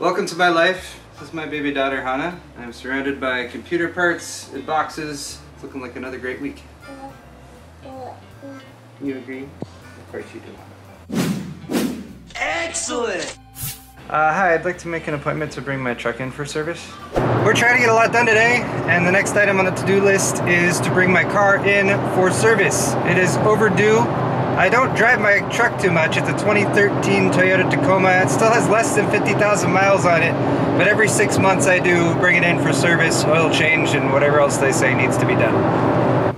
Welcome to my life. This is my baby daughter Hannah. I'm surrounded by computer parts and boxes. It's looking like another great week. You agree? Of course you do. Excellent! Uh, hi, I'd like to make an appointment to bring my truck in for service. We're trying to get a lot done today, and the next item on the to-do list is to bring my car in for service. It is overdue. I don't drive my truck too much. It's a 2013 Toyota Tacoma. It still has less than 50,000 miles on it, but every six months I do bring it in for service, oil change, and whatever else they say needs to be done.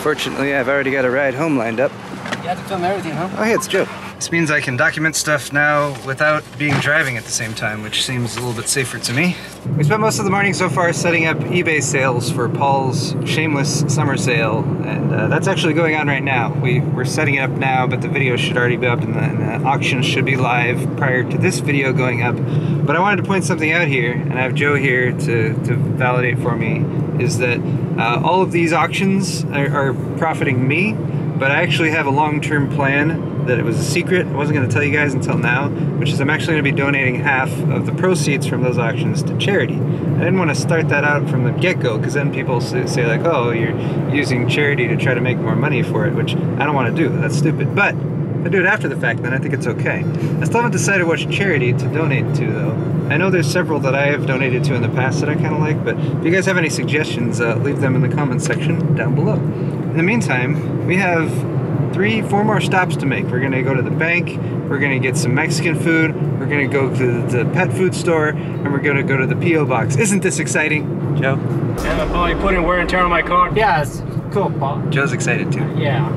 Fortunately, I've already got a ride home lined up. You have to film everything, huh? Oh, hey, it's Joe. This means I can document stuff now without being driving at the same time, which seems a little bit safer to me. We spent most of the morning so far setting up eBay sales for Paul's Shameless Summer Sale, and uh, that's actually going on right now. We, we're setting it up now, but the video should already be up and the, and the auction should be live prior to this video going up. But I wanted to point something out here, and I have Joe here to, to validate for me, is that uh, all of these auctions are, are profiting me, but I actually have a long-term plan that it was a secret. I wasn't going to tell you guys until now, which is I'm actually going to be donating half of the proceeds from those auctions to charity. I didn't want to start that out from the get-go because then people say like, oh, you're using charity to try to make more money for it, which I don't want to do. That's stupid. But I do it after the fact, then I think it's okay. I still haven't decided which charity to donate to, though. I know there's several that I have donated to in the past that I kind of like, but if you guys have any suggestions, uh, leave them in the comment section down below. In the meantime, we have three, four more stops to make. We're gonna go to the bank, we're gonna get some Mexican food, we're gonna go to the pet food store, and we're gonna go to the P.O. box. Isn't this exciting, Joe? Yeah, I'm probably putting wear and tear on my car. Yeah, it's cool, Paul. Joe's excited too. Yeah.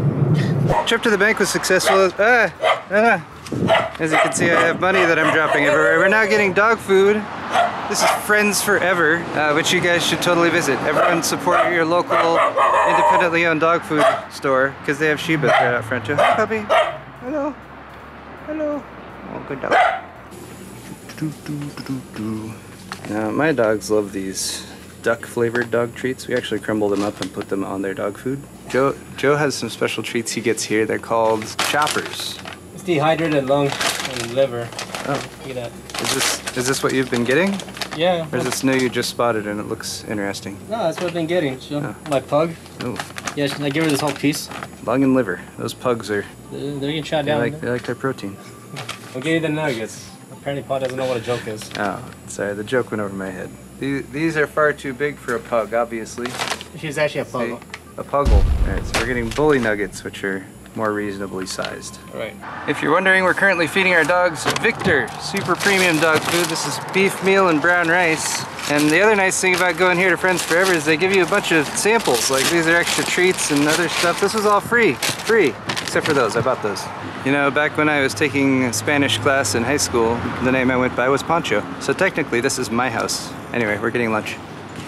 Trip to the bank was successful. Ah, ah. As you can see, I have money that I'm dropping everywhere. We're now getting dog food. This is Friends Forever, uh, which you guys should totally visit. Everyone support your local independently owned dog food store because they have Shiba right out front too. Hi puppy. Hello. Hello. Oh, good dog. Now, my dogs love these duck flavored dog treats. We actually crumble them up and put them on their dog food. Joe, Joe has some special treats he gets here. They're called choppers. It's dehydrated lung and liver. Oh. Look at that. Is this is this what you've been getting? Yeah. Or is this new you just spotted and it looks interesting? No, that's what I've been getting. So, oh. My pug. Ooh. Yeah, I give her this whole piece. Lung and liver. Those pugs are. They're, they're getting shot down. They like, they like their protein. I'm getting the nuggets. Apparently, Paul doesn't know what a joke is. Oh, sorry. The joke went over my head. These, these are far too big for a pug, obviously. She's actually a pug. A puggle. Alright, so we're getting bully nuggets, which are more reasonably sized. Right. If you're wondering, we're currently feeding our dogs Victor Super Premium Dog Food. This is beef meal and brown rice. And the other nice thing about going here to Friends Forever is they give you a bunch of samples. Like these are extra treats and other stuff. This was all free, free, except for those, I bought those. You know, back when I was taking Spanish class in high school, the name I went by was Pancho. So technically this is my house. Anyway, we're getting lunch.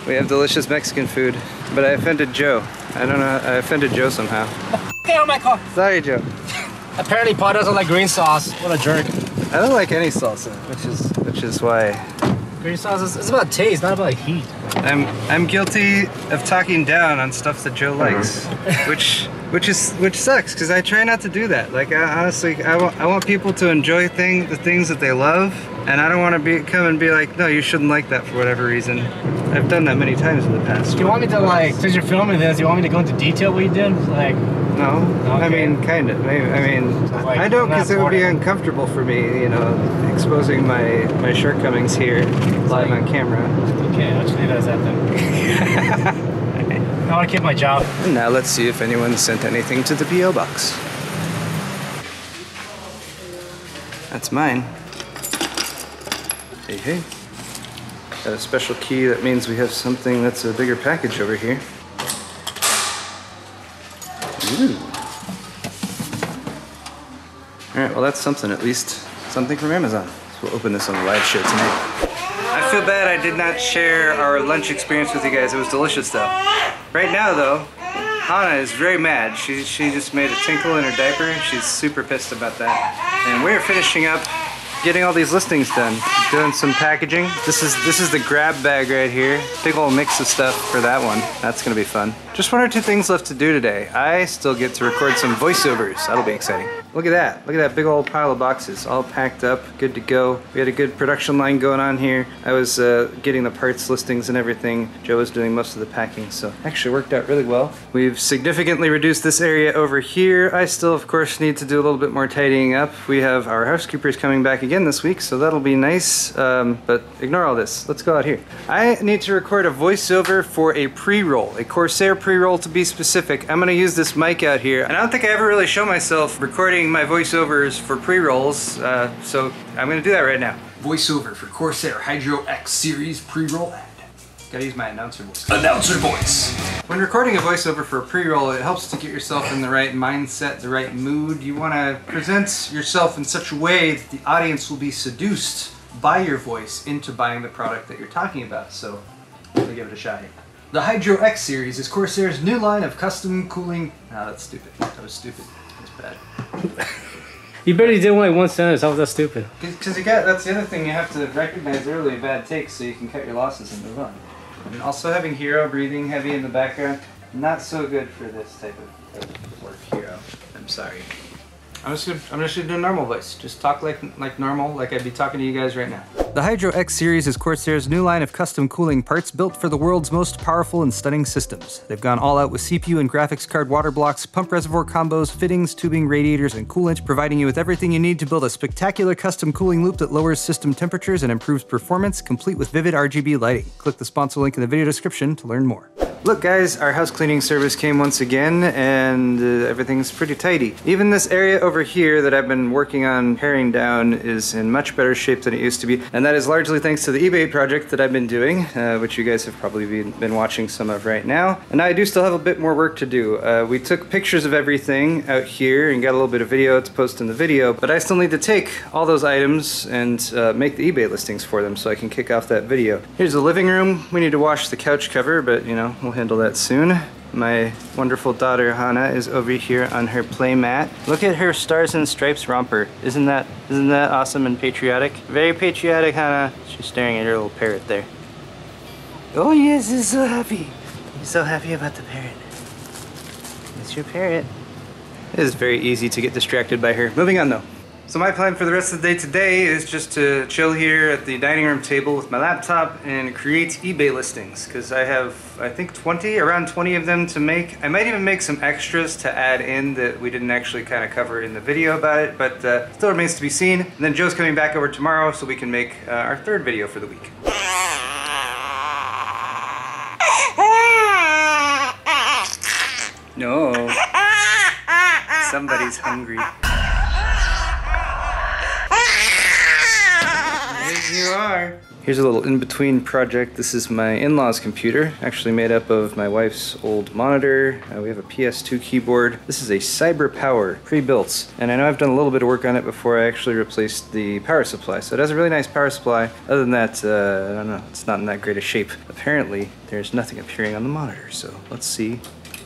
We have delicious Mexican food, but I offended Joe. I don't know, I offended Joe somehow. Get out of my car! Sorry, Joe. Apparently Paul doesn't like green sauce. What a jerk. I don't like any salsa, which is which is why Green sauce is it's about taste, not about heat. I'm I'm guilty of talking down on stuff that Joe uh-huh. likes, which which is which sucks because I try not to do that. Like I, honestly, I want I want people to enjoy thing the things that they love, and I don't want to be come and be like, no, you shouldn't like that for whatever reason. I've done that many times in the past. Do you want me to like, since you're filming this, you want me to go into detail what you did? Like, no, okay. I mean, kind of. I, I mean, so like, I don't because it would be uncomfortable for me, you know, exposing my my shortcomings here live like, on camera. Okay, I'll just leave it as that then. I want to keep my job. And now let's see if anyone sent anything to the PO box. That's mine. Hey, hey. Got a special key that means we have something that's a bigger package over here. Ooh. All right, well that's something at least. Something from Amazon. So we'll open this on the live show tonight. I feel bad I did not share our lunch experience with you guys. It was delicious though. Right now though, Hannah is very mad. She, she just made a tinkle in her diaper. She's super pissed about that. And we're finishing up getting all these listings done. Doing some packaging. This is this is the grab bag right here. Big old mix of stuff for that one. That's gonna be fun. Just one or two things left to do today. I still get to record some voiceovers. That'll be exciting. Look at that. Look at that big old pile of boxes, all packed up, good to go. We had a good production line going on here. I was uh, getting the parts listings and everything. Joe was doing most of the packing, so actually worked out really well. We've significantly reduced this area over here. I still, of course, need to do a little bit more tidying up. We have our housekeepers coming back again this week, so that'll be nice. Um, but ignore all this. Let's go out here. I need to record a voiceover for a pre-roll, a Corsair pre-roll to be specific. I'm gonna use this mic out here, and I don't think I ever really show myself recording my voiceovers for pre-rolls, uh, so I'm gonna do that right now. Voiceover for Corsair Hydro X Series pre-roll ad. Gotta use my announcer voice. Announcer voice! When recording a voiceover for a pre-roll, it helps to get yourself in the right mindset, the right mood. You wanna present yourself in such a way that the audience will be seduced by your voice into buying the product that you're talking about. So, let me give it a shot here. The Hydro X series is Corsair's new line of custom cooling. No, that's stupid. That was stupid. That's bad. You barely did one like one sentence. How was that stupid? Because you got that's the other thing you have to recognize early bad takes so you can cut your losses and move on. And also having Hero breathing heavy in the background, not so good for this type of, of work, Hero. I'm sorry. I'm just gonna I'm just gonna do normal voice. Just talk like like normal, like I'd be talking to you guys right now. The Hydro X series is Corsair's new line of custom cooling parts built for the world's most powerful and stunning systems. They've gone all out with CPU and graphics card water blocks, pump reservoir combos, fittings, tubing, radiators, and coolant, providing you with everything you need to build a spectacular custom cooling loop that lowers system temperatures and improves performance, complete with vivid RGB lighting. Click the sponsor link in the video description to learn more. Look guys, our house cleaning service came once again and uh, everything's pretty tidy. Even this area over here that I've been working on paring down is in much better shape than it used to be. And that is largely thanks to the eBay project that I've been doing, uh, which you guys have probably been, been, watching some of right now. And I do still have a bit more work to do. Uh, we took pictures of everything out here and got a little bit of video to post in the video, but I still need to take all those items and uh, make the eBay listings for them so I can kick off that video. Here's the living room. We need to wash the couch cover, but you know, we'll handle that soon. My wonderful daughter Hannah is over here on her play mat. Look at her stars and stripes romper. Isn't that isn't that awesome and patriotic? Very patriotic, Hannah. She's staring at her little parrot there. Oh yes, he's so happy. He's so happy about the parrot. It's your parrot. It is very easy to get distracted by her. Moving on though. So my plan for the rest of the day today is just to chill here at the dining room table with my laptop and create eBay listings because I have I think 20 around 20 of them to make. I might even make some extras to add in that we didn't actually kind of cover in the video about it but uh, still remains to be seen. And then Joe's coming back over tomorrow so we can make uh, our third video for the week. No. Somebody's hungry. There you are. Here's a little in-between project. This is my in-laws computer, actually made up of my wife's old monitor. Uh, we have a PS2 keyboard. This is a Cyber Power pre-built, and I know I've done a little bit of work on it before I actually replaced the power supply. So it has a really nice power supply. Other than that, uh, I don't know, it's not in that great a shape. Apparently, there's nothing appearing on the monitor, so let's see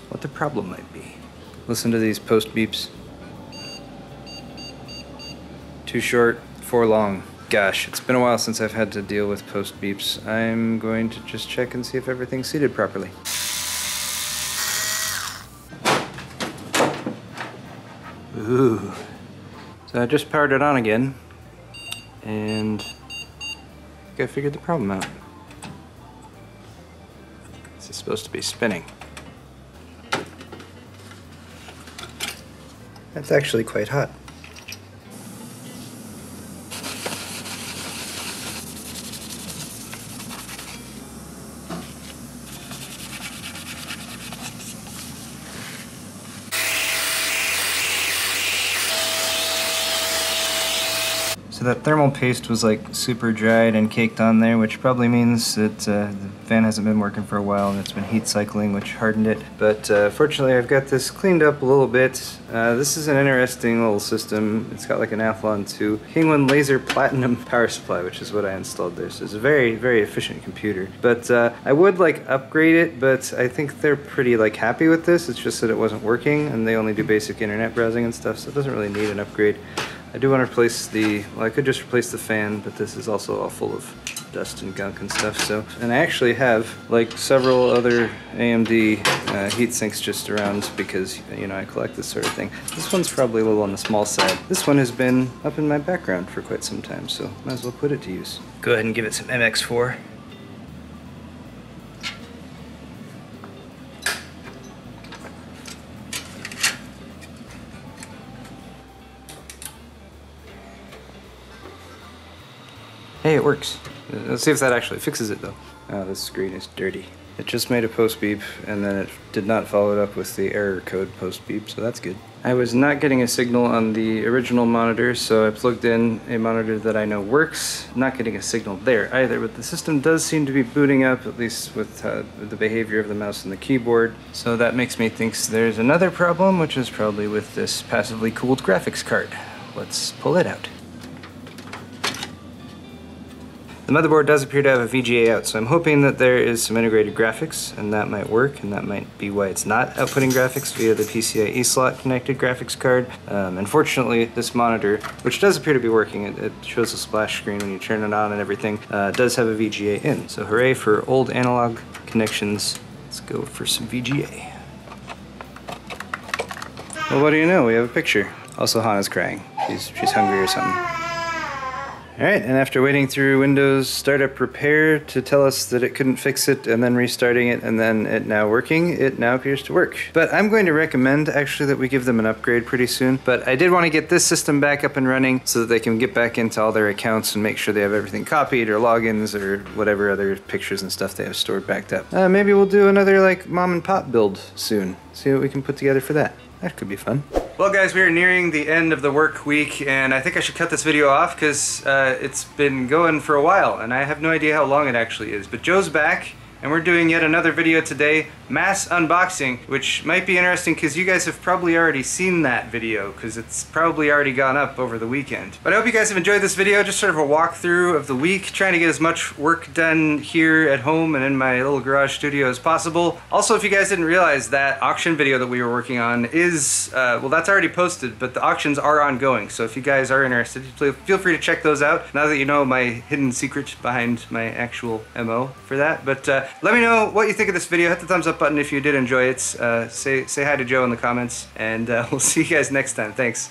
what the problem might be. Listen to these post beeps. Two short, four long. Gosh, it's been a while since I've had to deal with post beeps. I'm going to just check and see if everything's seated properly. Ooh. So I just powered it on again, and I I figured the problem out. This is supposed to be spinning. That's actually quite hot. That thermal paste was like super dried and caked on there, which probably means that uh, the fan hasn't been working for a while and it's been heat cycling, which hardened it. But uh, fortunately, I've got this cleaned up a little bit. Uh, this is an interesting little system. It's got like an Athlon 2 Kingwin Lazer Platinum power supply, which is what I installed there. So it's a very, very efficient computer. But uh, I would like upgrade it, but I think they're pretty like happy with this. It's just that it wasn't working and they only do basic internet browsing and stuff, so it doesn't really need an upgrade. I do want to replace the, well I could just replace the fan, but this is also all full of dust and gunk and stuff. So, and I actually have like several other AMD uh, heat sinks just around because you know I collect this sort of thing. This one's probably a little on the small side. This one has been up in my background for quite some time, so might as well put it to use. Go ahead and give it some MX4. Hey, it works. Let's see if that actually fixes it though. Oh, this screen is dirty. It just made a post beep and then it did not follow it up with the error code post beep, so that's good. I was not getting a signal on the original monitor, so I plugged in a monitor that I know works. Not getting a signal there either, but the system does seem to be booting up, at least with uh, the behavior of the mouse and the keyboard. So that makes me think there's another problem, which is probably with this passively cooled graphics card. Let's pull it out. The motherboard does appear to have a VGA out, so I'm hoping that there is some integrated graphics, and that might work, and that might be why it's not outputting graphics via the PCIe slot connected graphics card. Um, unfortunately, this monitor, which does appear to be working, it, it, shows a splash screen when you turn it on and everything, uh, does have a VGA in. So hooray for old analog connections. Let's go for some VGA. Well, what do you know? We have a picture. Also, Hannah's crying. She's, she's hungry or something. Alright, and after waiting through Windows Startup Repair to tell us that it couldn't fix it and then restarting it and then it now working, it now appears to work. But I'm going to recommend actually that we give them an upgrade pretty soon. But I did want to get this system back up and running so that they can get back into all their accounts and make sure they have everything copied or logins or whatever other pictures and stuff they have stored backed up. Uh, maybe we'll do another like mom and pop build soon. See what we can put together for that. That could be fun. Well guys, we are nearing the end of the work week and I think I should cut this video off because uh, it's been going for a while and I have no idea how long it actually is. But Joe's back and we're doing yet another video today, mass unboxing, which might be interesting because you guys have probably already seen that video because it's probably already gone up over the weekend. But I hope you guys have enjoyed this video, just sort of a walkthrough of the week, trying to get as much work done here at home and in my little garage studio as possible. Also, if you guys didn't realize that auction video that we were working on is, uh, well that's already posted, but the auctions are ongoing. So if you guys are interested, feel free to check those out now that you know my hidden secret behind my actual MO for that. But uh, let me know what you think of this video. Hit the thumbs up button if you did enjoy it. Uh, say, say hi to Joe in the comments, and uh, we'll see you guys next time. Thanks.